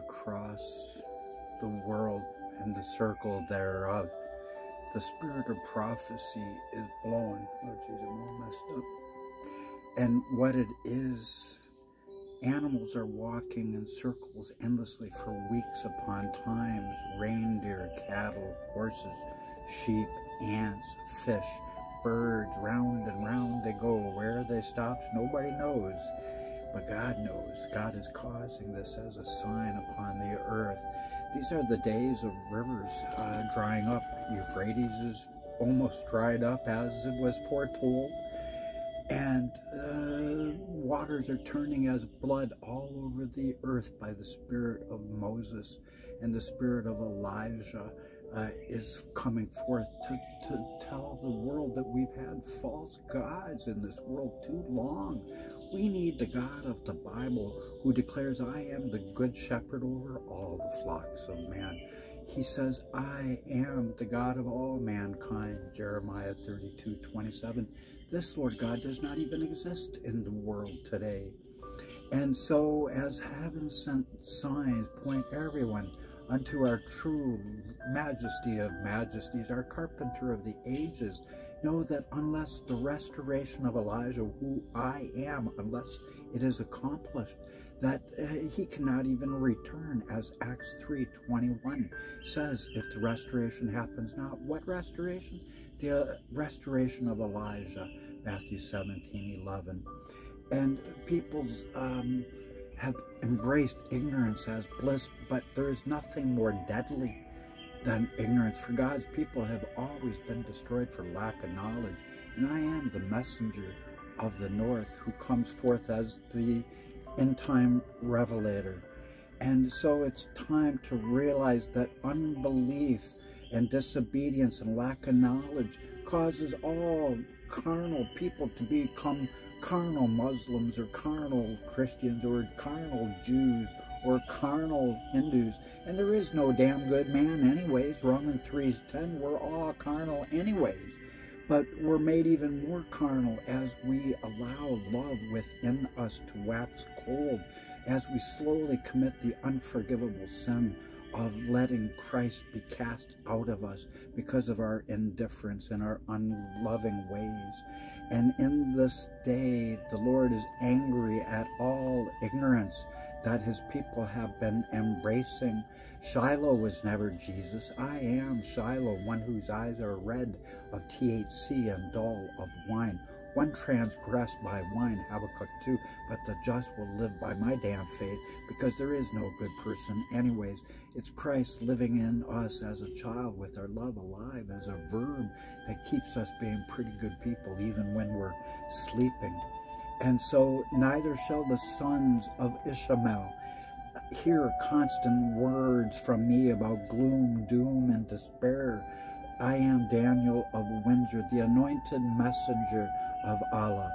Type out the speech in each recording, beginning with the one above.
across the world and the circle thereof. The spirit of prophecy is blowing. Oh, jeez, I'm all messed up. And what it is, animals are walking in circles endlessly for weeks upon times. Reindeer, cattle, horses, sheep, ants, fish, birds, round and round they go. Where they stop, nobody knows. But God knows. God is causing this as a sign upon the earth. These are the days of rivers uh, drying up. Euphrates is almost dried up as it was foretold. And uh, waters are turning as blood all over the earth by the spirit of Moses and the spirit of Elijah uh, is coming forth to, to tell the world that we've had false gods in this world too long. We need the God of the Bible who declares, I am the good shepherd over all the flocks of man. He says, I am the God of all mankind, Jeremiah 32, 27. This Lord God does not even exist in the world today. And so as heaven sent signs point everyone unto our true majesty of majesties, our carpenter of the ages, know that unless the restoration of Elijah, who I am, unless it is accomplished, that uh, he cannot even return, as Acts 3.21 says, if the restoration happens not. What restoration? The uh, restoration of Elijah, Matthew 17.11. And people's um, have embraced ignorance as bliss, but there is nothing more deadly than ignorance. For God's people have always been destroyed for lack of knowledge. And I am the messenger of the north who comes forth as the end time revelator. And so it's time to realize that unbelief and disobedience and lack of knowledge causes all carnal people to become carnal Muslims or carnal Christians or carnal Jews or carnal Hindus. And there is no damn good man anyways. Romans 3.10, we're all carnal anyways. But we're made even more carnal as we allow love within us to wax cold, as we slowly commit the unforgivable sin of letting Christ be cast out of us because of our indifference and our unloving ways. And in this day, the Lord is angry at all ignorance that his people have been embracing. Shiloh was never Jesus. I am Shiloh, one whose eyes are red of THC and dull of wine. One transgressed by wine, Habakkuk 2, but the just will live by my damn faith, because there is no good person anyways. It's Christ living in us as a child with our love alive as a verb that keeps us being pretty good people even when we're sleeping. And so neither shall the sons of Ishmael hear constant words from me about gloom, doom, and despair. I am Daniel of Windsor, the anointed messenger of Allah.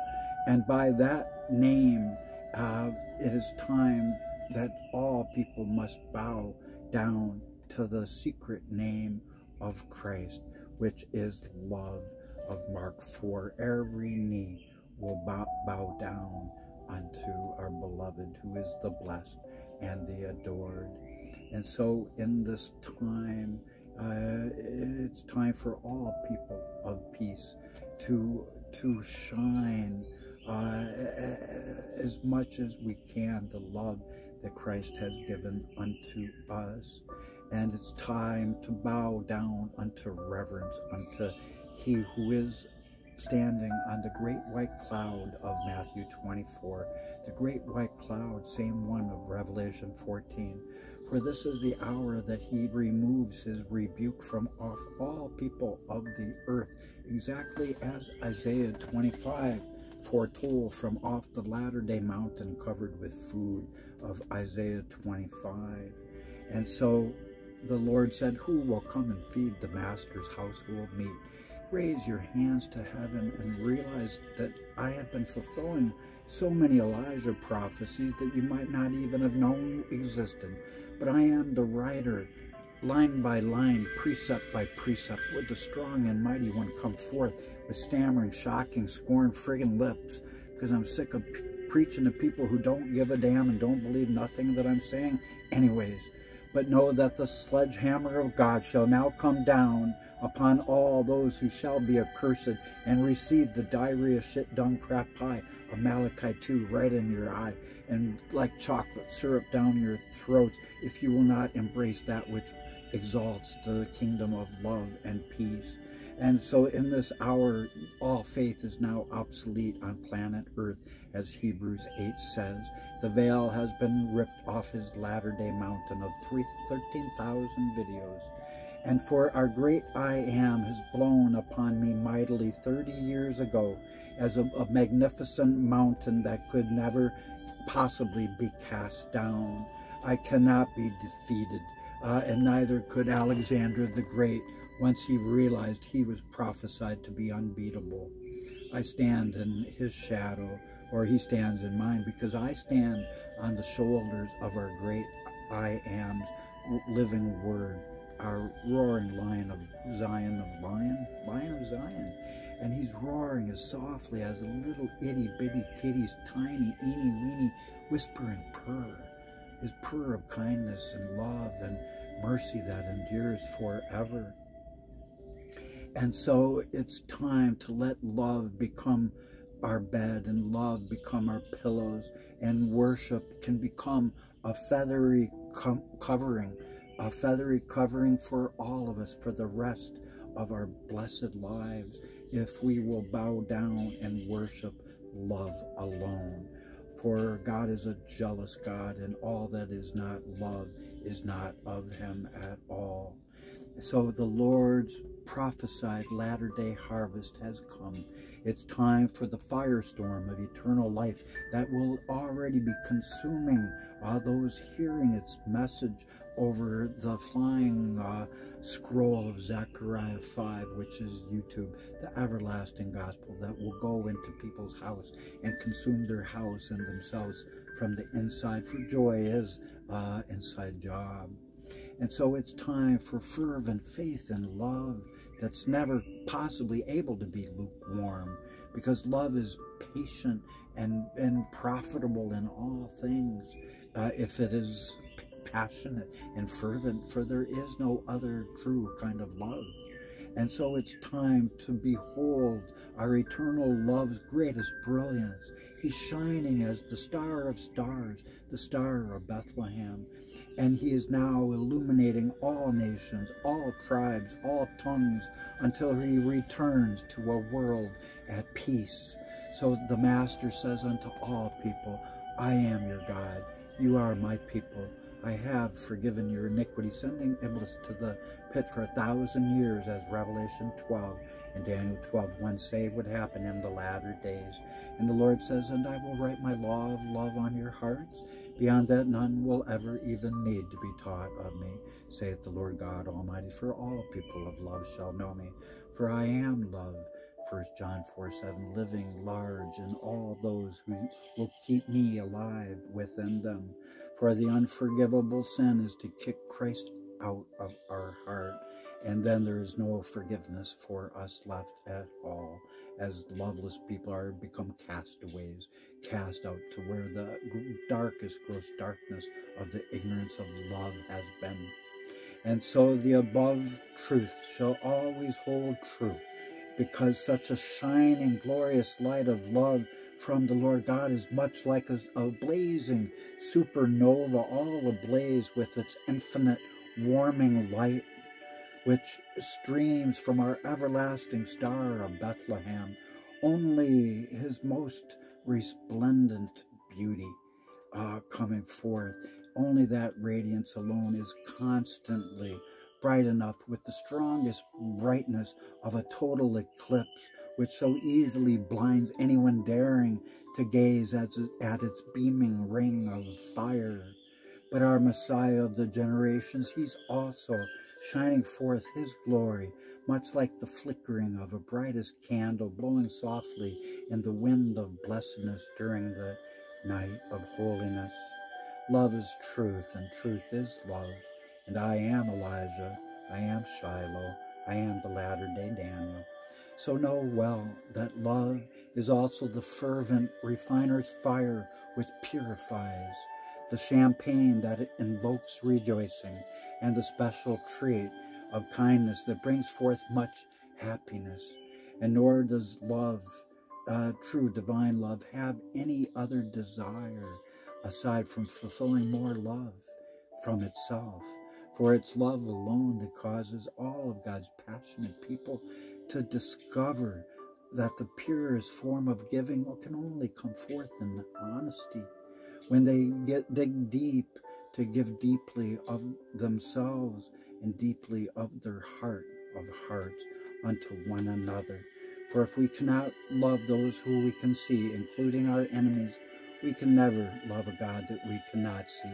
And by that name, uh, it is time that all people must bow down to the secret name of Christ, which is love of Mark 4. Every knee will bow, bow down unto our beloved, who is the blessed and the adored. And so in this time, uh, it's time for all people of peace to to shine uh, as much as we can the love that Christ has given unto us. And it's time to bow down unto reverence unto he who is standing on the great white cloud of Matthew 24, the great white cloud, same one of Revelation 14. For this is the hour that he removes his rebuke from off all people of the earth, exactly as Isaiah 25 foretold from off the latter day mountain covered with food of Isaiah 25. And so the Lord said, Who will come and feed the master's household meat? Raise your hands to heaven and realize that I have been fulfilling so many Elijah prophecies that you might not even have known existed. But I am the writer, line by line, precept by precept, would the strong and mighty one come forth with stammering, shocking, scorn, friggin' lips, because I'm sick of preaching to people who don't give a damn and don't believe nothing that I'm saying anyways. But know that the sledgehammer of God shall now come down upon all those who shall be accursed and receive the diarrhea shit dung crap pie of Malachi 2 right in your eye and like chocolate syrup down your throats if you will not embrace that which exalts the kingdom of love and peace. And so in this hour, all faith is now obsolete on planet Earth, as Hebrews 8 says. The veil has been ripped off his latter-day mountain of 13,000 videos. And for our great I Am has blown upon me mightily 30 years ago as a, a magnificent mountain that could never possibly be cast down. I cannot be defeated, uh, and neither could Alexander the Great once he realized he was prophesied to be unbeatable. I stand in his shadow, or he stands in mine, because I stand on the shoulders of our great I Am's living word, our roaring lion of Zion, of lion, lion of Zion. And he's roaring as softly as a little itty bitty kitty's tiny, eeny weeny whispering purr. His purr of kindness and love and mercy that endures forever. And so it's time to let love become our bed and love become our pillows and worship can become a feathery co covering, a feathery covering for all of us for the rest of our blessed lives if we will bow down and worship love alone. For God is a jealous God and all that is not love is not of him at all. So the Lord's prophesied latter day harvest has come. It's time for the firestorm of eternal life that will already be consuming uh, those hearing its message over the flying uh, scroll of Zechariah 5, which is YouTube, the everlasting gospel that will go into people's house and consume their house and themselves from the inside, for joy is uh, inside job. And so it's time for fervent faith and love that's never possibly able to be lukewarm because love is patient and, and profitable in all things uh, if it is passionate and fervent, for there is no other true kind of love. And so it's time to behold our eternal love's greatest brilliance. He's shining as the star of stars, the star of Bethlehem and he is now illuminating all nations, all tribes, all tongues, until he returns to a world at peace. So the Master says unto all people, I am your God, you are my people. I have forgiven your iniquity, sending Iblis to the pit for a thousand years, as Revelation 12 and Daniel 12 1 say would happen in the latter days. And the Lord says, And I will write my law of love on your hearts, Beyond that, none will ever even need to be taught of me, saith the Lord God Almighty. For all people of love shall know me, for I am love. 1 John 4 7, living large in all those who will keep me alive within them. For the unforgivable sin is to kick Christ out of our heart, and then there is no forgiveness for us left at all as loveless people are become castaways, cast out to where the darkest gross darkness of the ignorance of love has been. And so the above truth shall always hold true, because such a shining, glorious light of love from the Lord God is much like a, a blazing supernova, all ablaze with its infinite warming light which streams from our everlasting star of Bethlehem, only his most resplendent beauty uh, coming forth. Only that radiance alone is constantly bright enough with the strongest brightness of a total eclipse, which so easily blinds anyone daring to gaze at its beaming ring of fire. But our Messiah of the generations, he's also shining forth his glory, much like the flickering of a brightest candle blowing softly in the wind of blessedness during the night of holiness. Love is truth, and truth is love. And I am Elijah, I am Shiloh, I am the latter day Daniel. So know well that love is also the fervent refiner's fire which purifies, the champagne that invokes rejoicing, and the special treat of kindness that brings forth much happiness. And nor does love, uh, true divine love, have any other desire aside from fulfilling more love from itself. For it's love alone that causes all of God's passionate people to discover that the purest form of giving can only come forth in honesty. When they get dig deep to give deeply of themselves and deeply of their heart of hearts unto one another. For if we cannot love those who we can see, including our enemies, we can never love a God that we cannot see.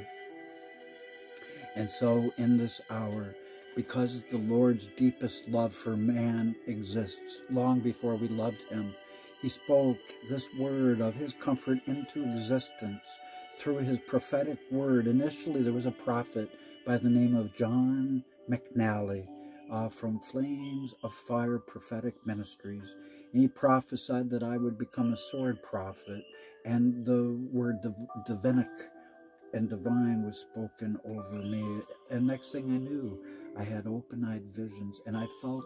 And so in this hour, because the Lord's deepest love for man exists long before we loved him, he spoke this word of his comfort into existence through his prophetic word. Initially, there was a prophet by the name of John McNally uh, from Flames of Fire Prophetic Ministries. And he prophesied that I would become a sword prophet, and the word div divinic and divine was spoken over me. And next thing I knew, I had open-eyed visions, and I felt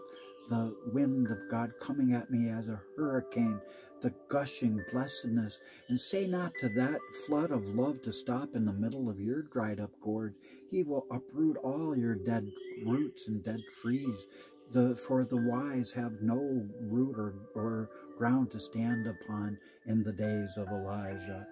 the wind of God coming at me as a hurricane, the gushing blessedness. And say not to that flood of love to stop in the middle of your dried up gorge. He will uproot all your dead roots and dead trees. The, for the wise have no root or, or ground to stand upon in the days of Elijah.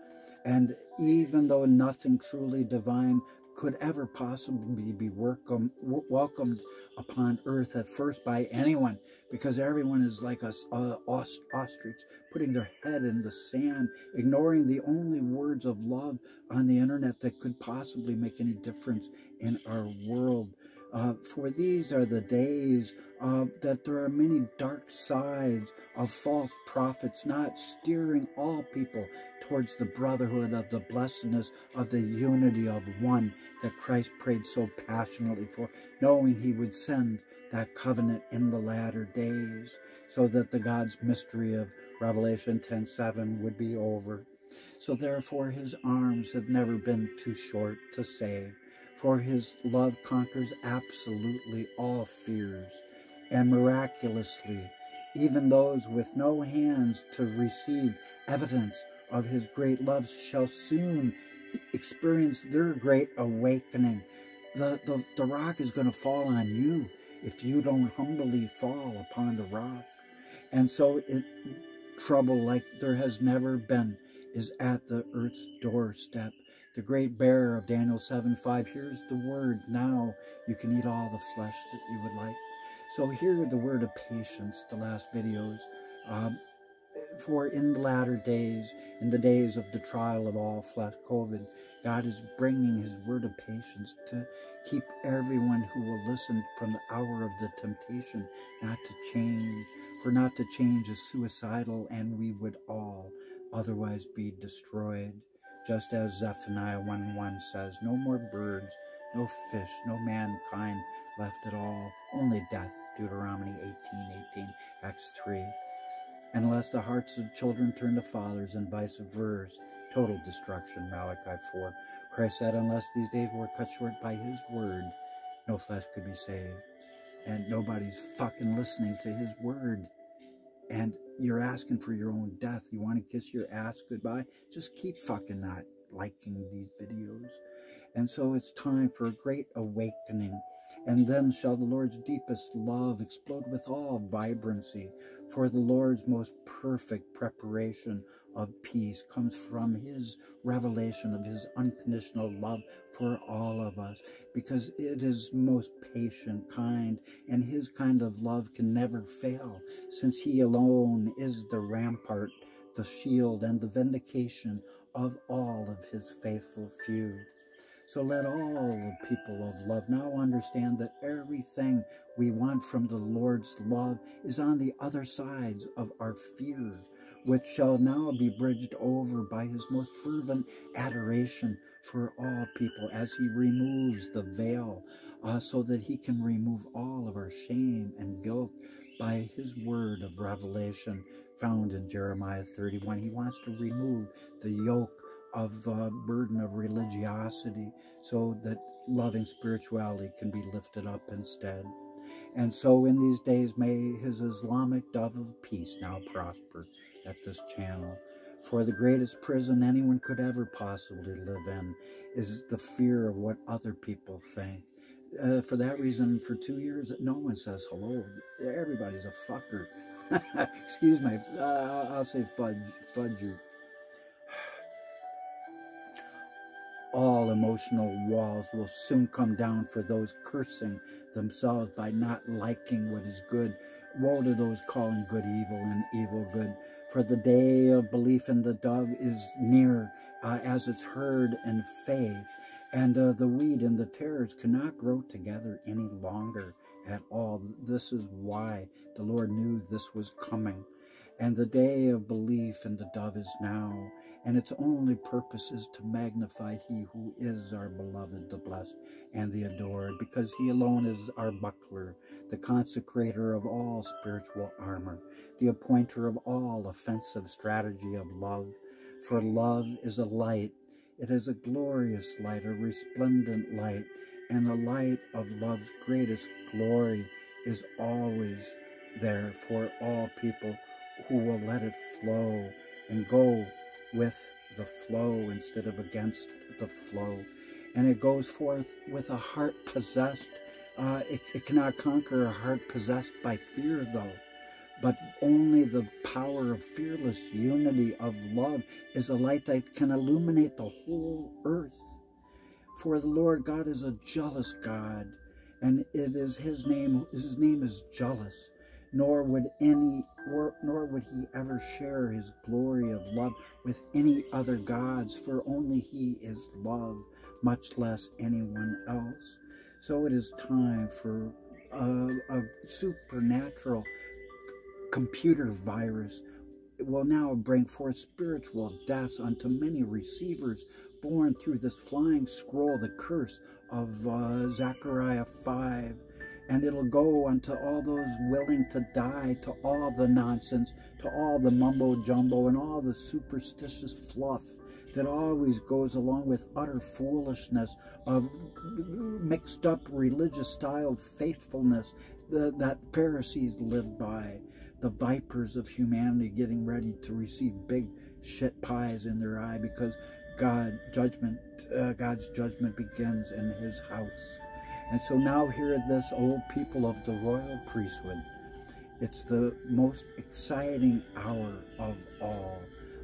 And even though nothing truly divine could ever possibly be welcome, welcomed upon earth at first by anyone because everyone is like a uh, ostrich putting their head in the sand ignoring the only words of love on the internet that could possibly make any difference in our world uh, for these are the days uh, that there are many dark sides of false prophets, not steering all people towards the brotherhood of the blessedness of the unity of one that Christ prayed so passionately for, knowing he would send that covenant in the latter days, so that the God's mystery of Revelation 10.7 would be over. So therefore his arms have never been too short to save for his love conquers absolutely all fears, and miraculously, even those with no hands to receive evidence of his great love shall soon experience their great awakening. The, the, the rock is going to fall on you if you don't humbly fall upon the rock. And so it, trouble like there has never been is at the earth's doorstep the great bearer of Daniel 7 5. Here's the word. Now you can eat all the flesh that you would like. So here the word of patience, the last videos. Um, for in the latter days, in the days of the trial of all flesh, COVID, God is bringing his word of patience to keep everyone who will listen from the hour of the temptation not to change. For not to change is suicidal, and we would all otherwise be destroyed. Just as Zephaniah 1 1 says, No more birds, no fish, no mankind left at all, only death. Deuteronomy 18 18, Acts 3. Unless the hearts of children turn to fathers and vice versa, total destruction, Malachi 4. Christ said, Unless these days were cut short by his word, no flesh could be saved. And nobody's fucking listening to his word. And you're asking for your own death, you want to kiss your ass goodbye, just keep fucking not liking these videos. And so it's time for a great awakening. And then shall the Lord's deepest love explode with all vibrancy, for the Lord's most perfect preparation of peace comes from his revelation of his unconditional love for all of us because it is most patient, kind, and his kind of love can never fail since he alone is the rampart, the shield, and the vindication of all of his faithful few. So let all the people of love now understand that everything we want from the Lord's love is on the other sides of our fear which shall now be bridged over by his most fervent adoration for all people as he removes the veil uh, so that he can remove all of our shame and guilt by his word of revelation found in Jeremiah 31. He wants to remove the yoke of uh, burden of religiosity so that loving spirituality can be lifted up instead. And so in these days, may his Islamic dove of peace now prosper at this channel. For the greatest prison anyone could ever possibly live in is the fear of what other people think. Uh, for that reason, for two years, no one says hello. Everybody's a fucker. Excuse me. Uh, I'll say fudge, fudger. All emotional walls will soon come down for those cursing themselves by not liking what is good. Woe to those calling good evil and evil good. For the day of belief in the dove is near uh, as it's heard in faith. And uh, the weed and the tares cannot grow together any longer at all. This is why the Lord knew this was coming. And the day of belief in the dove is now and its only purpose is to magnify he who is our beloved, the blessed, and the adored, because he alone is our buckler, the consecrator of all spiritual armor, the appointer of all offensive strategy of love. For love is a light, it is a glorious light, a resplendent light, and the light of love's greatest glory is always there for all people who will let it flow and go with the flow instead of against the flow. And it goes forth with a heart possessed. Uh, it, it cannot conquer a heart possessed by fear, though. But only the power of fearless unity of love is a light that can illuminate the whole earth. For the Lord God is a jealous God, and it is his name, his name is jealous nor would any nor would he ever share his glory of love with any other gods for only he is love much less anyone else. So it is time for a, a supernatural computer virus. It will now bring forth spiritual deaths unto many receivers born through this flying scroll the curse of uh, zechariah 5 and it'll go unto all those willing to die, to all the nonsense, to all the mumbo jumbo, and all the superstitious fluff that always goes along with utter foolishness of mixed up religious styled faithfulness that Pharisees live by. The vipers of humanity getting ready to receive big shit pies in their eye because God judgment, uh, God's judgment begins in his house. And so now here at this old people of the royal priesthood. It's the most exciting hour of all.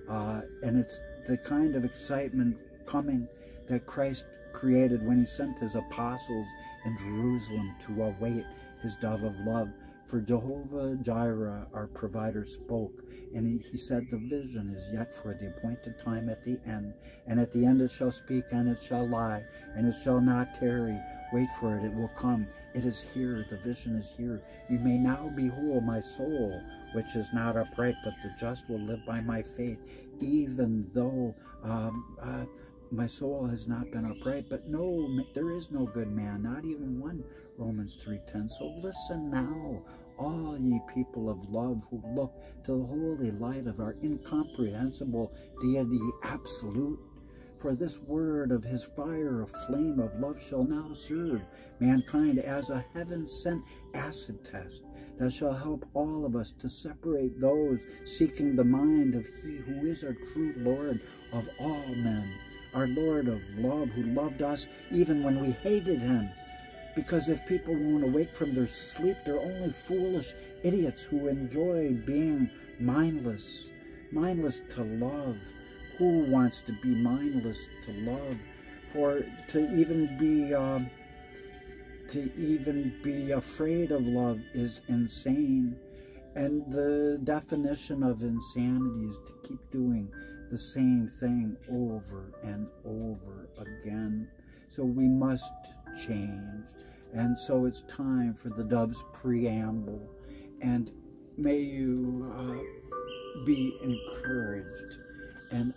Uh, and it's the kind of excitement coming that Christ created when he sent his apostles in Jerusalem to await his dove of love. For Jehovah Jireh, our provider, spoke, and he, he, said, The vision is yet for the appointed time at the end. And at the end it shall speak, and it shall lie, and it shall not tarry. Wait for it, it will come. It is here, the vision is here. You may now behold my soul, which is not upright, but the just will live by my faith, even though um, uh, my soul has not been upright. But no, there is no good man, not even one. Romans 3.10. So listen now, all ye people of love who look to the holy light of our incomprehensible deity absolute for this word of his fire, a flame of love, shall now serve mankind as a heaven sent acid test that shall help all of us to separate those seeking the mind of he who is our true Lord of all men, our Lord of love, who loved us even when we hated him. Because if people won't awake from their sleep, they're only foolish idiots who enjoy being mindless, mindless to love. Who wants to be mindless to love? For to even be uh, to even be afraid of love is insane. And the definition of insanity is to keep doing the same thing over and over again. So we must change and so it's time for the dove's preamble and may you uh, be encouraged and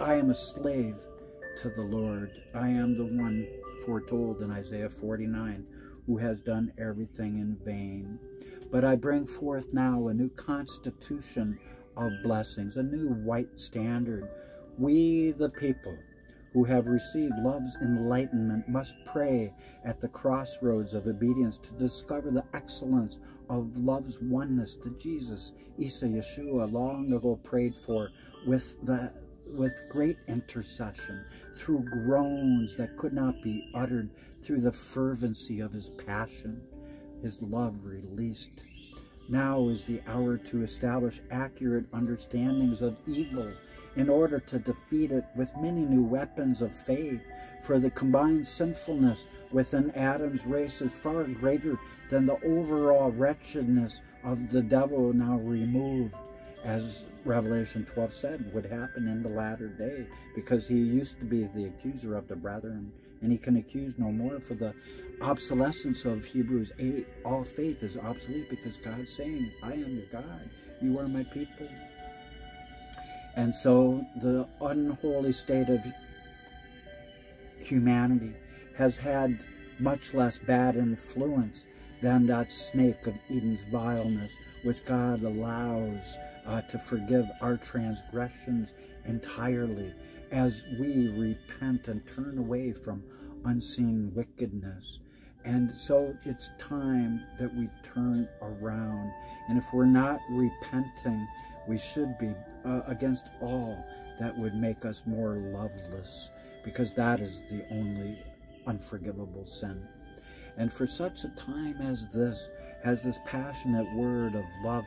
I am a slave to the Lord. I am the one foretold in Isaiah 49 who has done everything in vain. But I bring forth now a new constitution of blessings, a new white standard. We, the people, who have received love's enlightenment must pray at the crossroads of obedience to discover the excellence of love's oneness to Jesus. Isa Yeshua long ago prayed for with the with great intercession through groans that could not be uttered through the fervency of his passion his love released now is the hour to establish accurate understandings of evil in order to defeat it with many new weapons of faith. For the combined sinfulness within Adam's race is far greater than the overall wretchedness of the devil now removed, as Revelation 12 said would happen in the latter day, because he used to be the accuser of the brethren, and he can accuse no more for the obsolescence of Hebrews 8. All faith is obsolete because God's saying, I am your God, you are my people. And so the unholy state of humanity has had much less bad influence than that snake of Eden's vileness, which God allows uh, to forgive our transgressions entirely as we repent and turn away from unseen wickedness. And so it's time that we turn around. And if we're not repenting, we should be uh, against all that would make us more loveless, because that is the only unforgivable sin. And for such a time as this, has this passionate word of love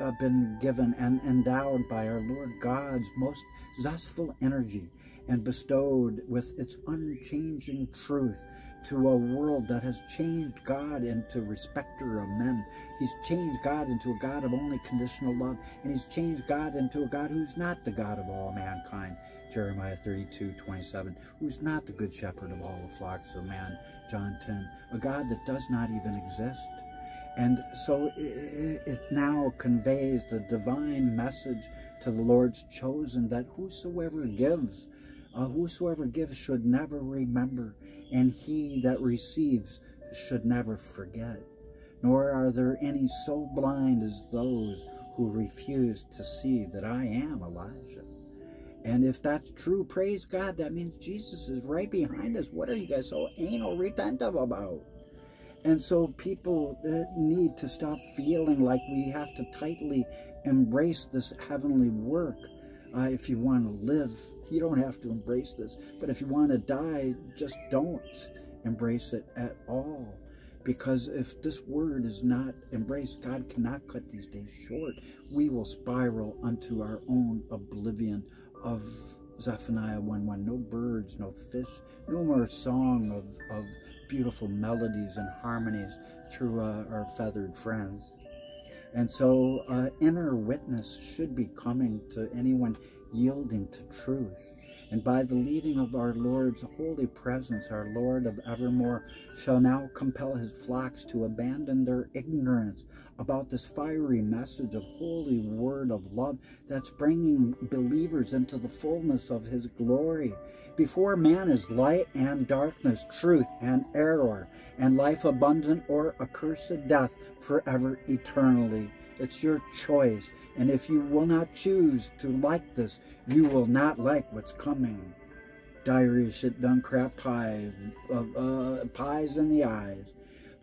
uh, been given and endowed by our Lord God's most zestful energy and bestowed with its unchanging truth to a world that has changed God into respecter of men. He's changed God into a God of only conditional love, and he's changed God into a God who's not the God of all mankind. Jeremiah 32, 27, who's not the good shepherd of all the flocks of man. John 10, a God that does not even exist. And so it, now conveys the divine message to the Lord's chosen that whosoever gives, uh, whosoever gives should never remember and he that receives should never forget. Nor are there any so blind as those who refuse to see that I am Elijah. And if that's true, praise God, that means Jesus is right behind us. What are you guys so anal retentive about? And so people uh, need to stop feeling like we have to tightly embrace this heavenly work uh, if you want to live, you don't have to embrace this. But if you want to die, just don't embrace it at all. Because if this word is not embraced, God cannot cut these days short. We will spiral unto our own oblivion of Zephaniah 1.1. No birds, no fish, no more song of, of beautiful melodies and harmonies through uh, our feathered friends. And so uh, inner witness should be coming to anyone yielding to truth. And by the leading of our Lord's holy presence, our Lord of evermore shall now compel his flocks to abandon their ignorance about this fiery message of holy word of love that's bringing believers into the fullness of his glory. Before man is light and darkness, truth and error, and life abundant or accursed death forever eternally. It's your choice. And if you will not choose to like this, you will not like what's coming. Diary shit done crap pie, uh, uh, pies in the eyes.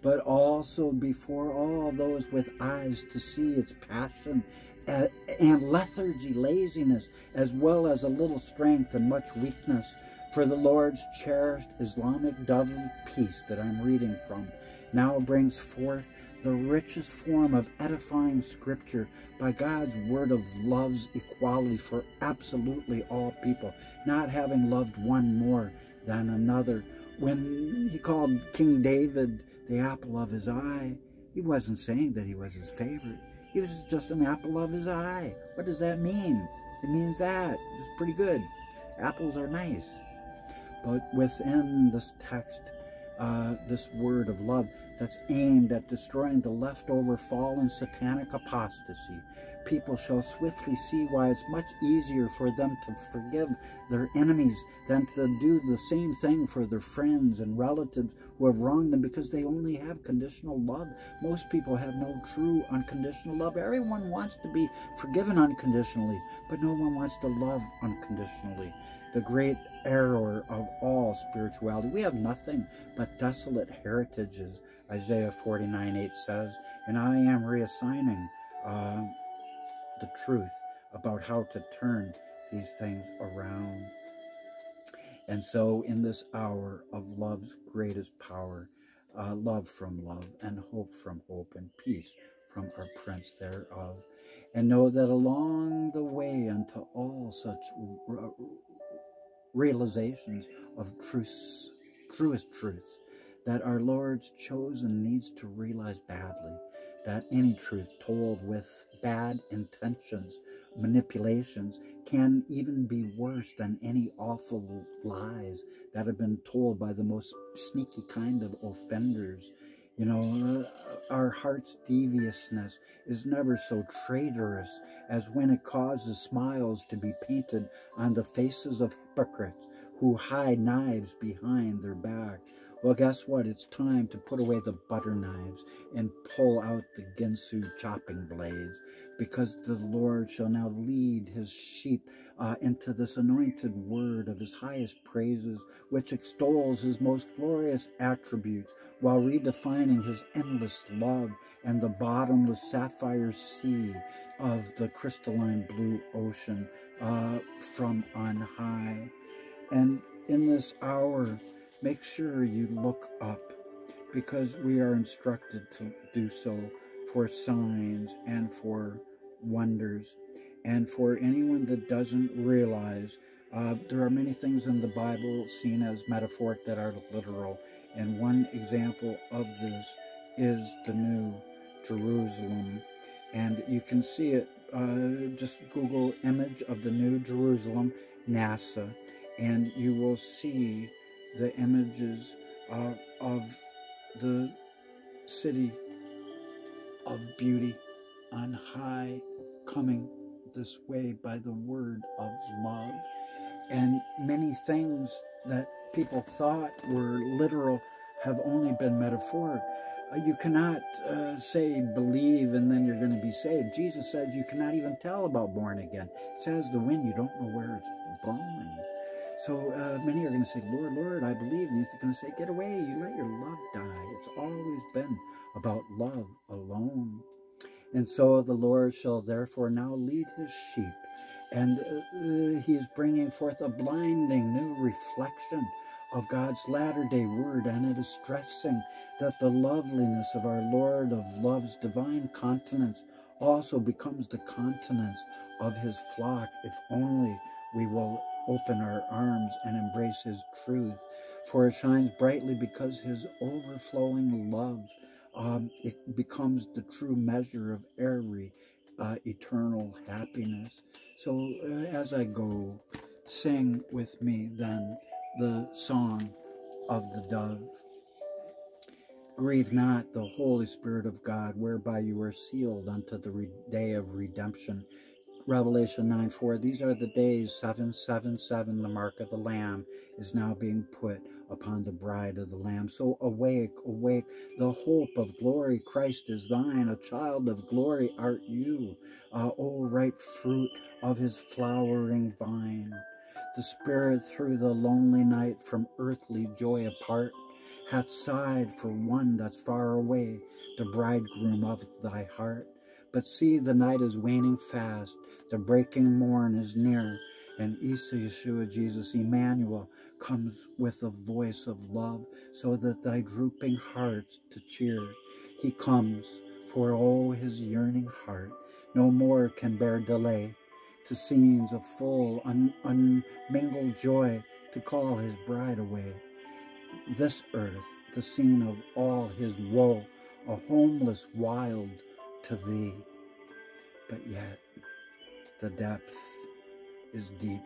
But also before all those with eyes to see its passion and lethargy, laziness, as well as a little strength and much weakness. For the Lord's cherished Islamic dove of peace that I'm reading from now brings forth the richest form of edifying scripture by God's word of love's equality for absolutely all people, not having loved one more than another. When he called King David the apple of his eye, he wasn't saying that he was his favorite. He was just an apple of his eye. What does that mean? It means that. It's pretty good. Apples are nice. But within this text, uh, this word of love that's aimed at destroying the leftover fallen satanic apostasy. People shall swiftly see why it's much easier for them to forgive their enemies than to do the same thing for their friends and relatives who have wronged them because they only have conditional love. Most people have no true unconditional love. Everyone wants to be forgiven unconditionally, but no one wants to love unconditionally the great error of all spirituality. We have nothing but desolate heritages, Isaiah 49 8 says, and I am reassigning uh, the truth about how to turn these things around. And so, in this hour of love's greatest power, uh, love from love, and hope from hope, and peace from our Prince thereof, and know that along the way unto all such realizations of truths, truest truths that our Lord's chosen needs to realize badly that any truth told with bad intentions, manipulations, can even be worse than any awful lies that have been told by the most sneaky kind of offenders. You know, uh, our heart's deviousness is never so traitorous as when it causes smiles to be painted on the faces of hypocrites who hide knives behind their back. Well, guess what? It's time to put away the butter knives and pull out the Ginsu chopping blades because the Lord shall now lead his sheep uh, into this anointed word of his highest praises, which extols his most glorious attributes while redefining his endless love and the bottomless sapphire sea of the crystalline blue ocean uh, from on high. And in this hour, make sure you look up because we are instructed to do so for signs and for wonders. And for anyone that doesn't realize, uh, there are many things in the Bible seen as metaphoric that are literal. And one example of this is the New Jerusalem. And you can see it, uh, just Google image of the New Jerusalem, NASA, and you will see the images of, of the city of beauty on high coming this way by the word of love. And many things that people thought were literal have only been metaphoric. Uh, you cannot uh, say believe and then you're going to be saved. Jesus says you cannot even tell about born again. It says the wind, you don't know where it's blowing. So uh, many are going to say, Lord, Lord, I believe. And he's going to say, get away. You let your love die. It's always been about love alone. And so the Lord shall therefore now lead his sheep. And uh, he's bringing forth a blinding new reflection of God's latter day word. And it is stressing that the loveliness of our Lord of love's divine continence also becomes the continence of his flock if only we will open our arms and embrace his truth. For it shines brightly because his overflowing love um, it becomes the true measure of every uh, eternal happiness. So uh, as I go, sing with me then the song of the dove. Grieve not the Holy Spirit of God, whereby you are sealed unto the day of redemption. Revelation 9 4. These are the days 777. The mark of the Lamb is now being put upon the bride of the Lamb. So awake, awake. The hope of glory, Christ is thine. A child of glory art you. Uh, o ripe fruit of his flowering vine. The Spirit through the lonely night from earthly joy apart hath sighed for one that's far away, the bridegroom of thy heart. But see, the night is waning fast, the breaking morn is near, and Isa Yeshua Jesus Emmanuel comes with a voice of love, so that thy drooping hearts to cheer. He comes, for oh, his yearning heart no more can bear delay, to scenes of full, un unmingled joy, to call his bride away. This earth, the scene of all his woe, a homeless wild to thee. But yet, the depth is deep,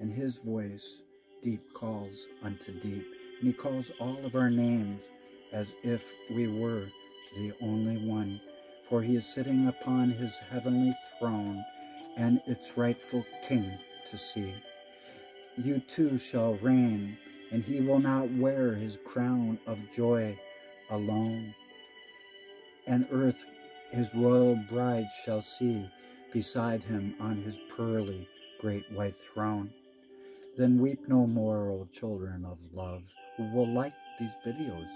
and his voice deep calls unto deep, and he calls all of our names as if we were the only one. For he is sitting upon his heavenly throne and its rightful king to see. You too shall reign, and he will not wear his crown of joy alone. And earth his royal bride shall see beside him on his pearly great white throne. Then weep no more, O children of love, who will like these videos.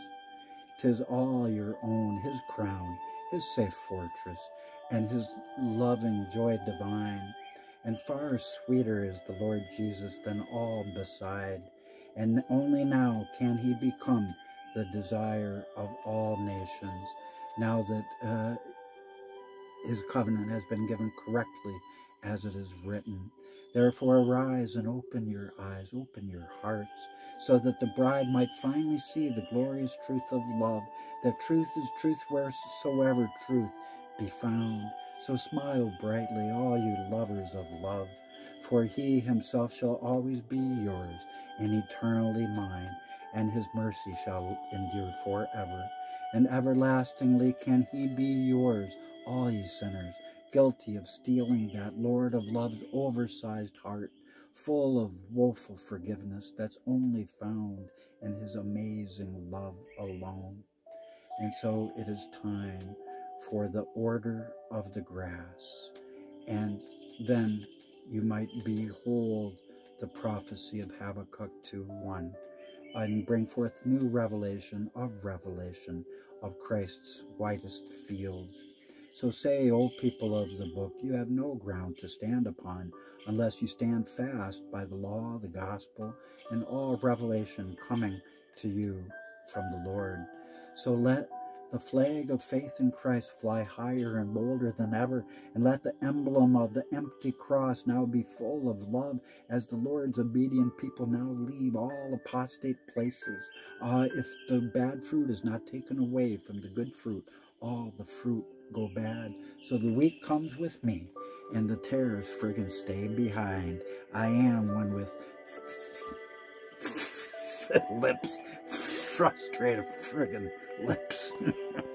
Tis all your own, his crown, his safe fortress, and his loving joy divine. And far sweeter is the Lord Jesus than all beside. And only now can he become the desire of all nations, now that uh, his covenant has been given correctly as it is written. Therefore arise and open your eyes, open your hearts, so that the bride might finally see the glorious truth of love, that truth is truth wheresoever truth be found. So smile brightly, all you lovers of love, for he himself shall always be yours and eternally mine, and his mercy shall endure forever. And everlastingly can he be yours, all ye sinners, guilty of stealing that Lord of love's oversized heart, full of woeful forgiveness that's only found in his amazing love alone. And so it is time for the order of the grass. And then you might behold the prophecy of Habakkuk 2 1 and bring forth new revelation of revelation of Christ's whitest fields so say, O people of the book, you have no ground to stand upon unless you stand fast by the law, the gospel, and all revelation coming to you from the Lord. So let the flag of faith in Christ fly higher and bolder than ever, and let the emblem of the empty cross now be full of love as the Lord's obedient people now leave all apostate places. Uh, if the bad fruit is not taken away from the good fruit, all the fruit go bad. So the week comes with me, and the tares friggin' stay behind. I am one with lips, frustrated friggin' lips.